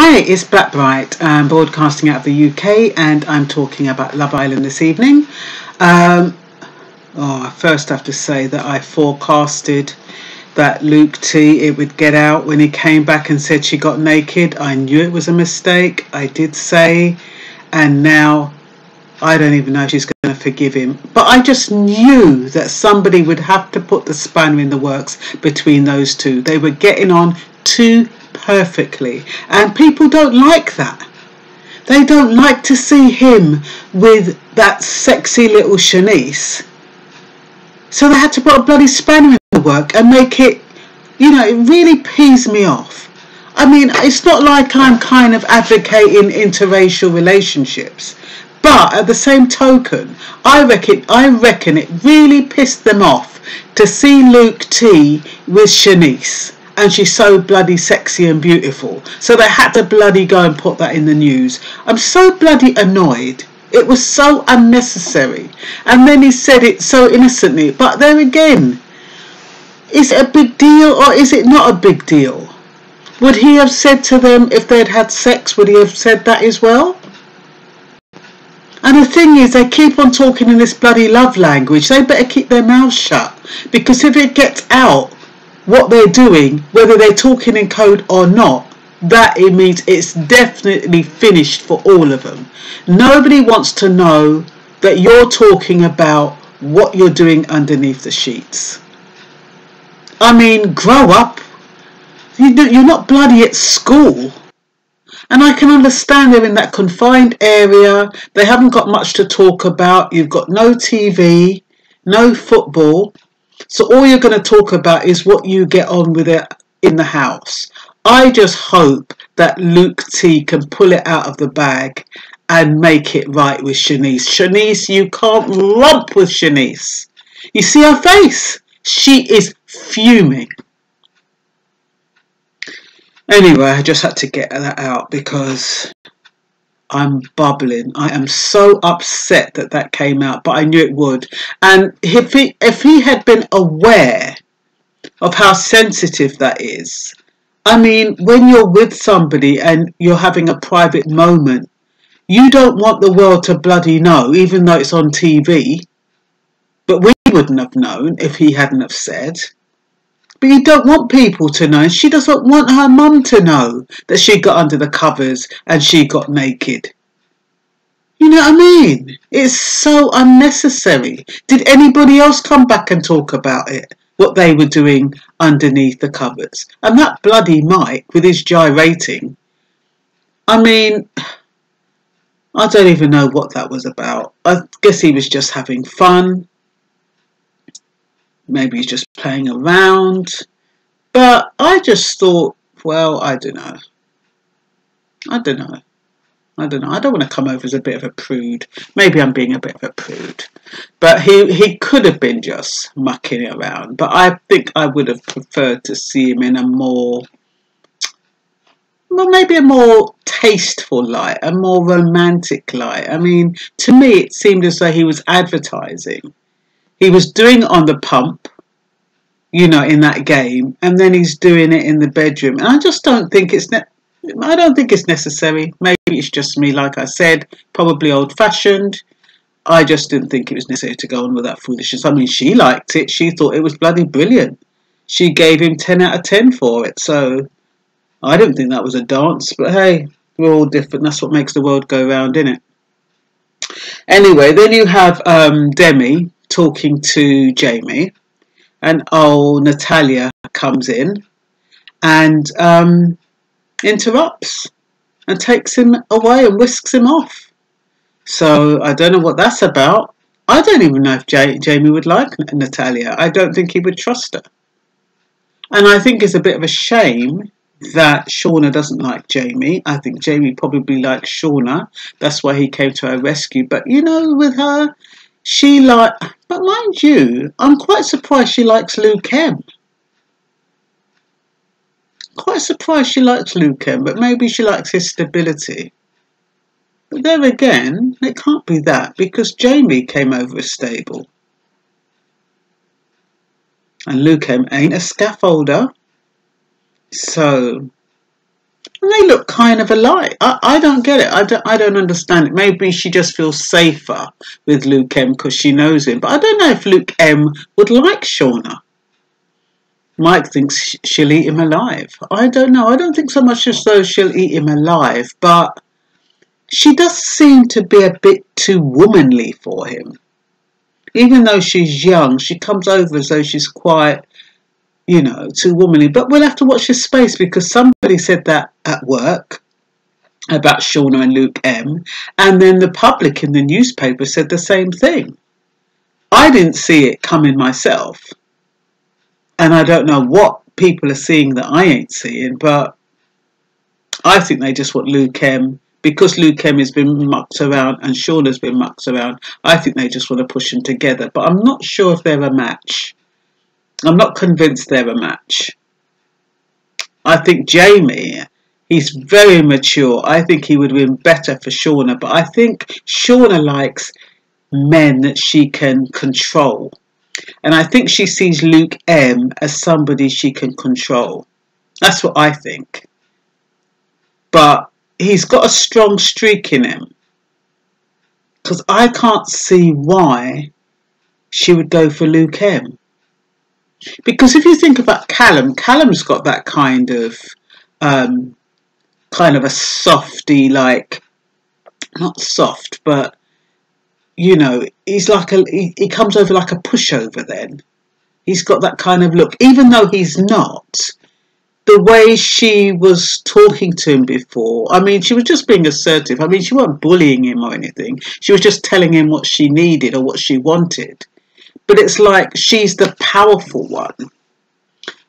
Hi, it's Black Bright, um, broadcasting out of the UK, and I'm talking about Love Island this evening. Um, oh, I first have to say that I forecasted that Luke T it would get out when he came back and said she got naked. I knew it was a mistake. I did say, and now I don't even know if she's going to forgive him. But I just knew that somebody would have to put the spanner in the works between those two. They were getting on too perfectly. And people don't like that. They don't like to see him with that sexy little Siânnise. So they had to put a bloody spanner in the work and make it, you know, it really pees me off. I mean, it's not like I'm kind of advocating interracial relationships. But at the same token, I reckon I reckon it really pissed them off to see Luke T with Siânnise and she's so bloody sexy and beautiful. So they had to bloody go and put that in the news. I'm so bloody annoyed. It was so unnecessary. And then he said it so innocently. But there again, is it a big deal or is it not a big deal? Would he have said to them if they'd had sex, would he have said that as well? And the thing is, they keep on talking in this bloody love language. They better keep their mouths shut. Because if it gets out, what they're doing, whether they're talking in code or not, that it means it's definitely finished for all of them. Nobody wants to know that you're talking about what you're doing underneath the sheets. I mean, grow up. You're not bloody at school. And I can understand they're in that confined area. They haven't got much to talk about. You've got no TV, no football. So all you're going to talk about is what you get on with it in the house. I just hope that Luke T can pull it out of the bag and make it right with Siânnise. Siânnise, you can't romp with Siânnise. You see her face? She is fuming. Anyway, I just had to get that out because I'm bubbling. I am so upset that that came out, but I knew it would. And if he if he had been aware of how sensitive that is, I mean, when you're with somebody and you're having a private moment, you don't want the world to bloody know, even though it's on TV. But we wouldn't have known if he hadn't have said. But you don't want people to know. She doesn't want her mum to know that she got under the covers and she got naked. You know what I mean? It's so unnecessary. Did anybody else come back and talk about it? What they were doing underneath the covers? And that bloody Mike with his gyrating. I mean, I don't even know what that was about. I guess he was just having fun. Maybe he's just playing around. But I just thought, well, I don't know. I don't know. I don't know. I don't want to come over as a bit of a prude. Maybe I'm being a bit of a prude. But he, he could have been just mucking around. But I think I would have preferred to see him in a more, well, maybe a more tasteful light, a more romantic light. I mean, to me, it seemed as though he was advertising he was doing on the pump, you know, in that game, and then he's doing it in the bedroom. And I just don't think it's ne- I don't think it's necessary. Maybe it's just me, like I said, probably old fashioned. I just didn't think it was necessary to go on with that foolishness. I mean, she liked it. She thought it was bloody brilliant. She gave him 10 out of 10 for it. So I didn't think that was a dance. But hey, we're all different. That's what makes the world go round, isn't it? Anyway, then you have um, Demi, talking to Jamie, and old Natalia comes in and um, interrupts and takes him away and whisks him off. So I don't know what that's about. I don't even know if J- Jamie would like Natalia. I don't think he would trust her. And I think it's a bit of a shame that Shaughna doesn't like Jamie. I think Jamie probably likes Shaughna. That's why he came to her rescue. But you know, with her, she like, but mind you, I'm quite surprised she likes Luke M. Quite surprised she likes Luke M, but maybe she likes his stability. But there again, it can't be that because Jamie came over as stable. And Luke ain't a scaffolder. So they look kind of alike. I, I don't get it. I don't, I don't understand it. Maybe she just feels safer with Luke M because she knows him. But I don't know if Luke M would like Shaughna. Mike thinks she'll eat him alive. I don't know. I don't think so much as though she'll eat him alive, but she does seem to be a bit too womanly for him. Even though she's young, she comes over as though she's quite, you know, too womanly. But we'll have to watch this space because somebody said that at work about Shaughna and Luke M. And then the public in the newspaper said the same thing. I didn't see it coming myself and I don't know what people are seeing that I ain't seeing, but I think they just want Luke M. Because Luke M has been mucked around and Sean has been mucked around, I think they just want to push them together. But I'm not sure if they're a match. I'm not convinced they're a match. I think Jamie, he's very mature. I think he would have been better for Shaughna, but I think Shaughna likes men that she can control. And I think she sees Luke M as somebody she can control. That's what I think. But he's got a strong streak in him. Because I can't see why she would go for Luke M. Because if you think about Callum, Callum's got that kind of um, kind of a softy like not soft, but you know, he's like a he, he comes over like a pushover then. He's got that kind of look, even though he's not. The way she was talking to him before, I mean, she was just being assertive. I mean, she wasn't bullying him or anything. She was just telling him what she needed or what she wanted. But it's like she's the powerful one.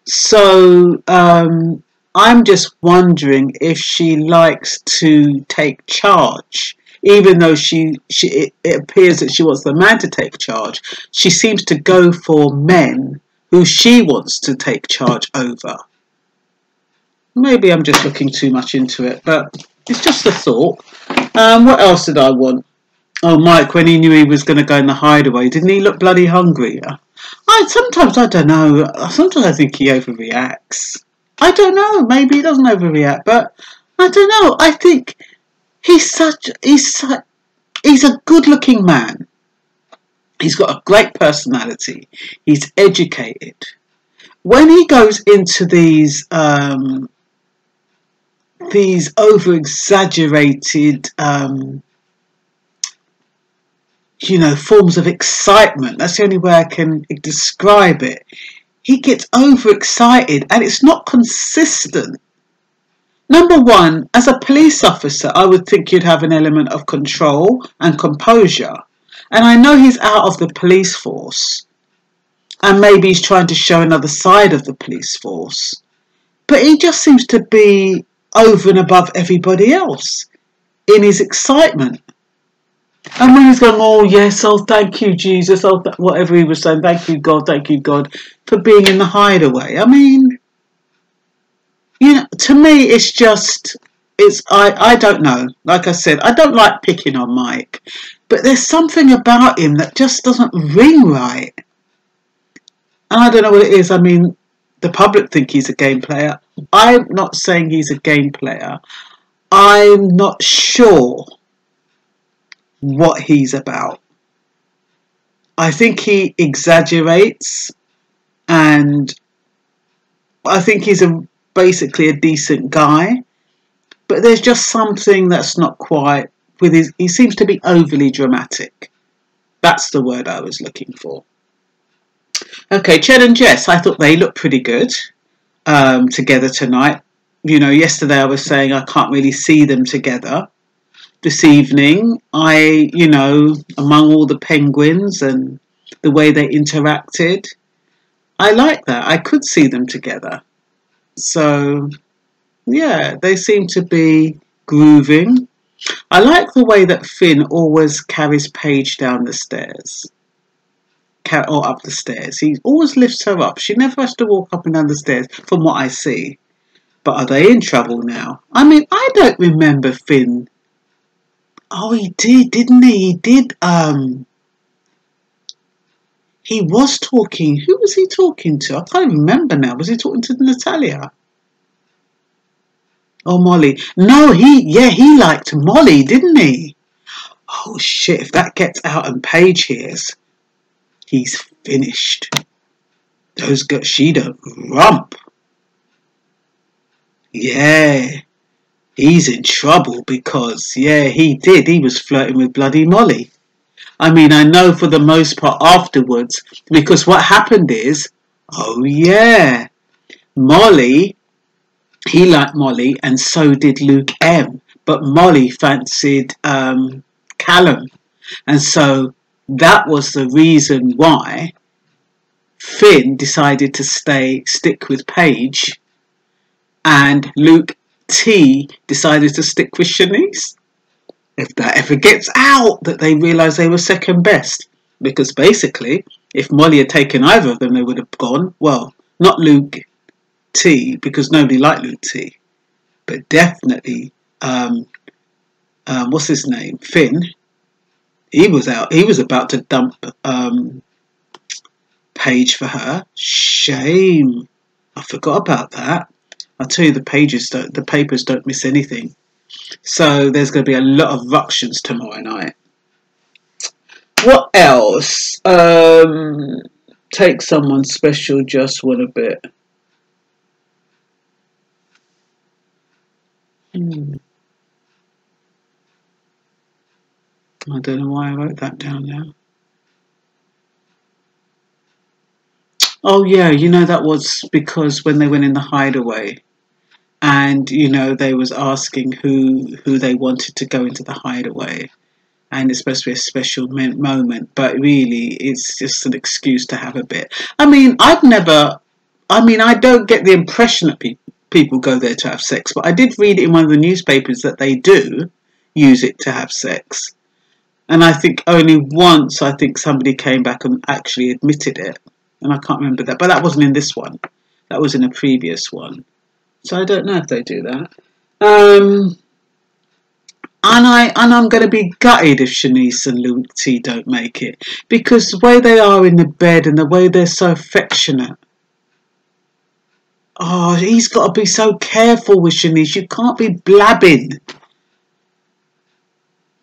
So um, I'm just wondering if she likes to take charge even though she, she it, it appears that she wants the man to take charge, she seems to go for men who she wants to take charge over. Maybe I'm just looking too much into it, but it's just a thought. Um, what else did I want? Oh, Mike, when he knew he was going to go in the hideaway, didn't he look bloody hungry? I sometimes I don't know. Sometimes I think he overreacts. I don't know. Maybe he doesn't overreact, but I don't know. I think He's such he's such, he's a good looking man. He's got a great personality. He's educated. When he goes into these um, these over exaggerated um, you know forms of excitement, that's the only way I can describe it. He gets overexcited and it's not consistent. Number one, as a police officer, I would think you'd have an element of control and composure. And I know he's out of the police force. And maybe he's trying to show another side of the police force. But he just seems to be over and above everybody else in his excitement. And when he's going, oh yes, oh thank you Jesus, oh whatever he was saying, thank you God, thank you God for being in the hideaway. I mean, you know, to me, it's just, it's, I, I don't know. Like I said, I don't like picking on Mike, but there's something about him that just doesn't ring right. And I don't know what it is. I mean, the public think he's a game player. I'm not saying he's a game player. I'm not sure what he's about. I think he exaggerates and I think he's a basically a decent guy, but there's just something that's not quite with his. He seems to be overly dramatic. That's the word I was looking for. Okay, Ched and Jess, I thought they looked pretty good um, together tonight. You know, yesterday I was saying I can't really see them together. This evening, I, you know, among all the penguins and the way they interacted, I like that. I could see them together. So, yeah, they seem to be grooving. I like the way that Finn always carries Paige down the stairs. Or up the stairs. He always lifts her up. She never has to walk up and down the stairs, from what I see. But are they in trouble now? I mean, I don't remember Finn. Oh, he did, didn't he? He did, um, he was talking. Who was he talking to? I can't remember now. Was he talking to Natalia? Oh, Molly. No, he, yeah, he liked Molly, didn't he? Oh, shit, if that gets out and Paige hears, he's finished. Those girls, she don't rump. Yeah, he's in trouble because, yeah, he did. He was flirting with bloody Molly. I mean, I know for the most part afterwards, because what happened is, oh yeah, Molly, he liked Molly, and so did Luke M. But Molly fancied um, Callum, and so that was the reason why Finn decided to stay stick with Paige, and Luke T decided to stick with Siânnise if that ever gets out that they realised they were second best. Because basically, if Molly had taken either of them, they would have gone. Well, not Luke T, because nobody liked Luke T, but definitely, um, um, what's his name? Finn. He was out. He was about to dump um, Paige for her. Shame. I forgot about that. I'll tell you, the pages don't, the papers don't miss anything. So there's going to be a lot of ructions tomorrow night. What else? Um, take someone special just one a bit. Hmm. I don't know why I wrote that down now. Oh yeah, you know that was because when they went in the hideaway, and you know they was asking who who they wanted to go into the hideaway. And it's supposed to be a special moment but really it's just an excuse to have a bit. I mean i've never i mean i don't get the impression that people people go there to have sex but i did read in one of the newspapers that they do use it to have sex. And i think only once i think somebody came back and actually admitted it. And i can't remember that but that wasn't in this one. That was in a previous one so I don't know if they do that. Um, and I and I'm going to be gutted if Siânnise and Luke don't make it because the way they are in the bed and the way they're so affectionate. Oh, he's got to be so careful with Siânnise. You can't be blabbing.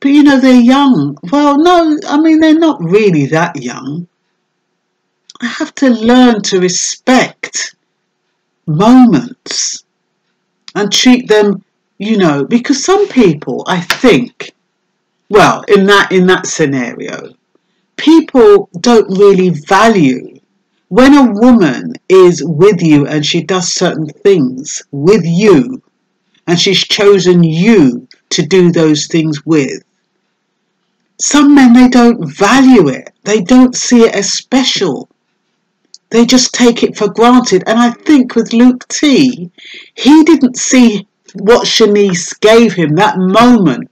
But you know they're young. Well, no, I mean they're not really that young. I have to learn to respect moments and treat them, you know, because some people, I think, well, in that in that scenario, people don't really value when a woman is with you and she does certain things with you and she's chosen you to do those things with. Some men, they don't value it. They don't see it as special. They just take it for granted. And I think with Luke T, he didn't see what Siânnise gave him, that moment,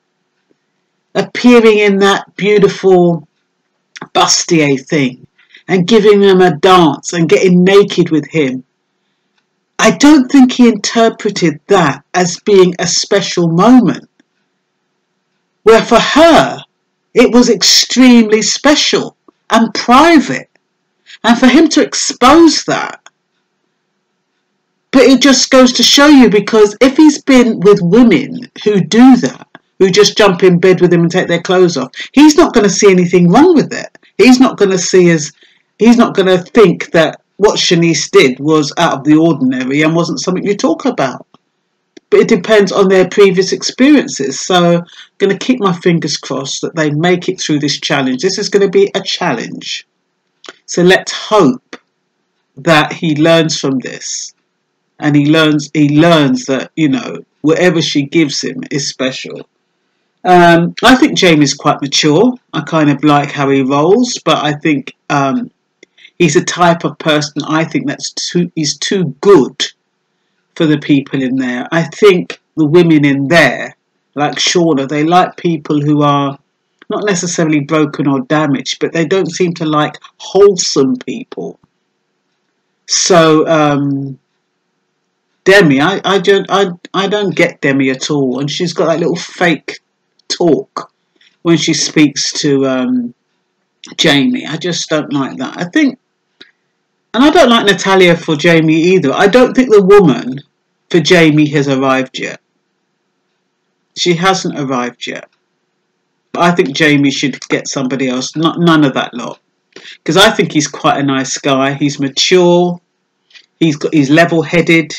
appearing in that beautiful bustier thing and giving him a dance and getting naked with him. I don't think he interpreted that as being a special moment. Where for her, it was extremely special and private. And for him to expose that, but it just goes to show you because if he's been with women who do that, who just jump in bed with him and take their clothes off, he's not going to see anything wrong with it. He's not going to see as, he's not going to think that what Siânnise did was out of the ordinary and wasn't something you talk about. But it depends on their previous experiences. So I'm going to keep my fingers crossed that they make it through this challenge. This is going to be a challenge. So let's hope that he learns from this and he learns he learns that you know whatever she gives him is special. Um, I think Jamie's quite mature. I kind of like how he rolls, but I think um, he's a type of person I think that's too he's too good for the people in there. I think the women in there, like Shaughna, they like people who are not necessarily broken or damaged, but they don't seem to like wholesome people. So um, Demi, I, I don't I, I don't get Demi at all, and she's got that little fake talk when she speaks to um, Jamie. I just don't like that. I think, and I don't like Natalia for Jamie either. I don't think the woman for Jamie has arrived yet. She hasn't arrived yet. I think Jamie should get somebody else. Not none of that lot. Because I think he's quite a nice guy. He's mature. He's got he's level headed.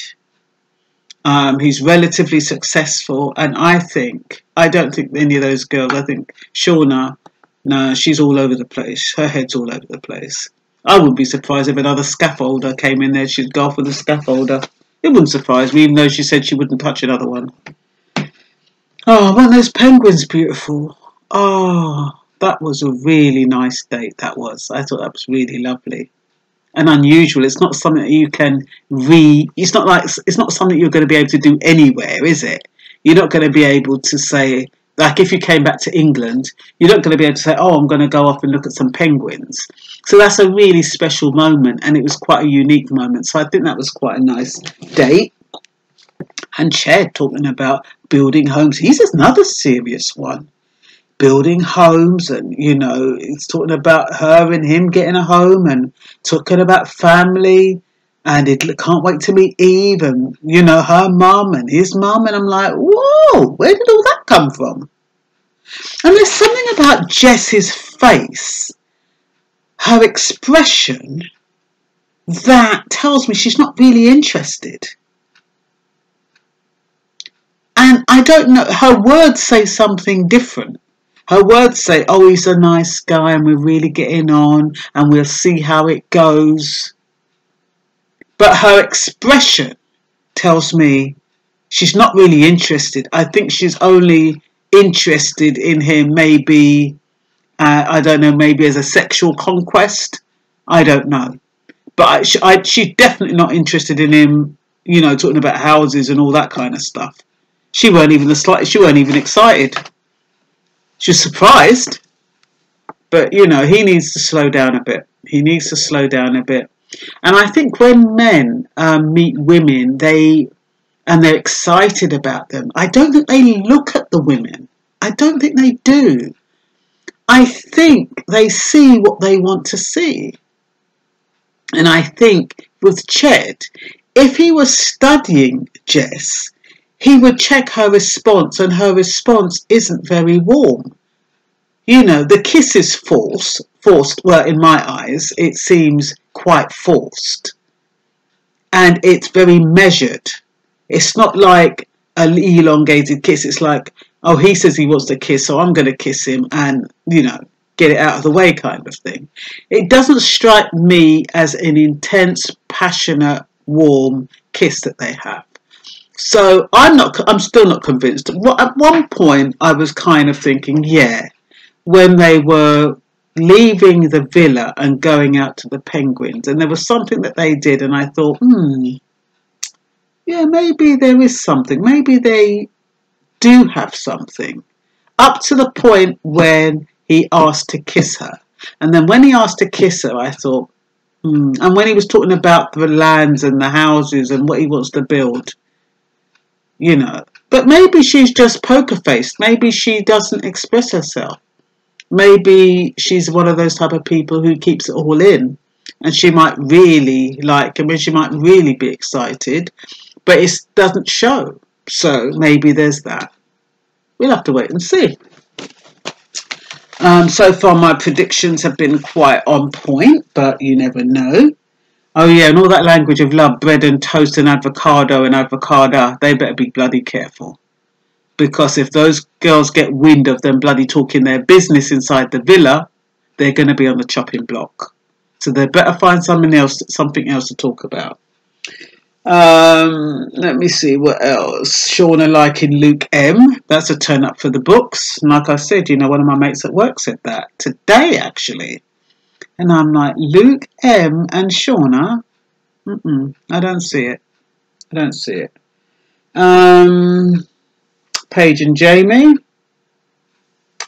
Um, he's relatively successful, and I think I don't think any of those girls. I think Shaughna, no, she's all over the place. Her head's all over the place. I wouldn't be surprised if another scaffolder came in there. She'd go off with a scaffolder. It wouldn't surprise me, even though she said she wouldn't touch another one. Oh, weren't those penguins beautiful? Oh, that was a really nice date. That was. I thought that was really lovely and unusual. It's not something that you can re. It's not like it's not something you're going to be able to do anywhere, is it? You're not going to be able to say like if you came back to England, you're not going to be able to say, "Oh, I'm going to go off and look at some penguins." So that's a really special moment, and it was quite a unique moment. So I think that was quite a nice date. And Ched talking about building homes. He's another serious one building homes and you know he's talking about her and him getting a home and talking about family. And it can't wait to meet Eve and you know her mum and his mum. And I'm like whoa where did all that come from? And there's something about Jess's face her expression that tells me she's not really interested. And I don't know her words say something different her words say, oh, he's a nice guy and we're really getting on and we'll see how it goes. But her expression tells me she's not really interested. I think she's only interested in him maybe, uh, I don't know, maybe as a sexual conquest. I don't know. But I, I, she's definitely not interested in him, you know, talking about houses and all that kind of stuff. She weren't even the slightest, she weren't even excited. She's surprised, but you know, he needs to slow down a bit. He needs to slow down a bit. And I think when men um, meet women, they and they're excited about them. I don't think they look at the women. I don't think they do. I think they see what they want to see. And I think with Ched, if he was studying Jess, he would check her response, and her response isn't very warm. You know, the kiss is forced, forced, well, in my eyes, it seems quite forced. And it's very measured. It's not like an elongated kiss. It's like, oh, he says he wants to kiss, so I'm going to kiss him and, you know, get it out of the way kind of thing. It doesn't strike me as an intense, passionate, warm kiss that they have. So I'm not. I'm still not convinced. At one point, I was kind of thinking, yeah, when they were leaving the villa and going out to the penguins, and there was something that they did, and I thought, hmm, yeah, maybe there is something. Maybe they do have something. Up to the point when he asked to kiss her, and then when he asked to kiss her, I thought, hmm. And when he was talking about the lands and the houses and what he wants to build you know. But maybe she's just poker faced. Maybe she doesn't express herself. Maybe she's one of those type of people who keeps it all in. And she might really like, I mean, she might really be excited, but it doesn't show. So maybe there's that. We'll have to wait and see. Um, so far, my predictions have been quite on point, but you never know. Oh yeah, and all that language of love, bread and toast and avocado and avocado, they better be bloody careful. Because if those girls get wind of them bloody talking their business inside the villa, they're going to be on the chopping block. So they better find something else, something else to talk about. Um, let me see what else. Shaughna liking Luke M. That's a turn up for the books. And like I said, you know, one of my mates at work said that today actually. And I'm like, Luke M and Shaughna? Mm-mm, I don't see it. I don't see it. Um, Paige and Jamie.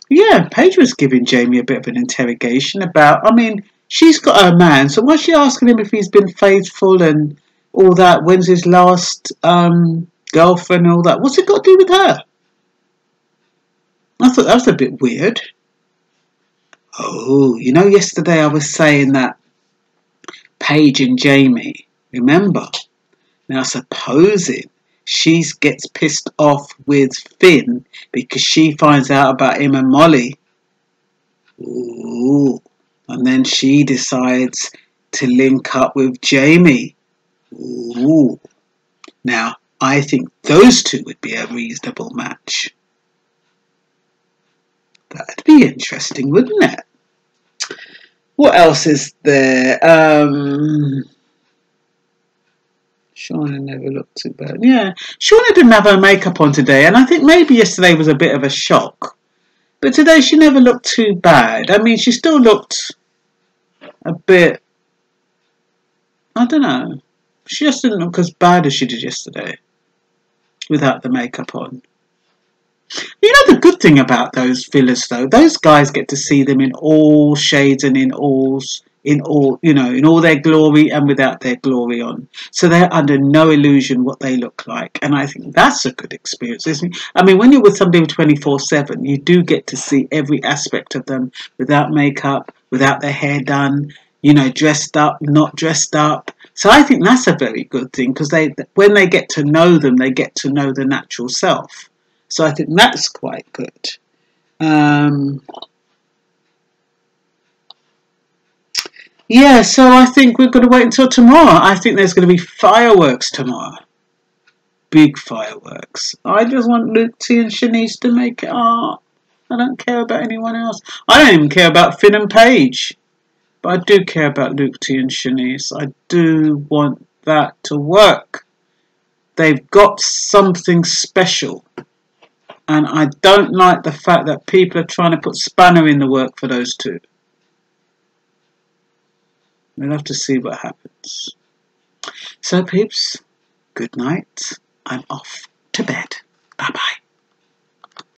Yeah, Paige was giving Jamie a bit of an interrogation about, I mean, she's got her man, so why's she asking him if he's been faithful and all that? When's his last um, girlfriend and all that? What's it got to do with her? I thought that was a bit weird. Oh, you know, yesterday I was saying that Paige and Jamie, remember? Now, supposing she gets pissed off with Finn because she finds out about him and Molly. Ooh. And then she decides to link up with Jamie. Ooh. Now, I think those two would be a reasonable match. That'd be interesting, wouldn't it? What else is there? Um, Shaughna never looked too bad. Yeah, Shaughna didn't have her makeup on today, and I think maybe yesterday was a bit of a shock. But today she never looked too bad. I mean, she still looked a bit. I don't know. She just didn't look as bad as she did yesterday without the makeup on. You know the good thing about those fillers though, those guys get to see them in all shades and in all in all you know in all their glory and without their glory on. So they're under no illusion what they look like, and I think that's a good experience. Isn't it? I mean, when you're with somebody twenty four seven, you do get to see every aspect of them without makeup, without their hair done, you know, dressed up, not dressed up. So I think that's a very good thing because they when they get to know them, they get to know the natural self. So I think that's quite good. Um, yeah, so I think we're going to wait until tomorrow. I think there's going to be fireworks tomorrow. Big fireworks. I just want Luke T and Siânnise to make it art. I don't care about anyone else. I don't even care about Finn and Paige. But I do care about Luke T and Siânnise. I do want that to work. They've got something special. And I don't like the fact that people are trying to put spanner in the work for those two. We'll have to see what happens. So, peeps, good night. I'm off to bed. Bye bye.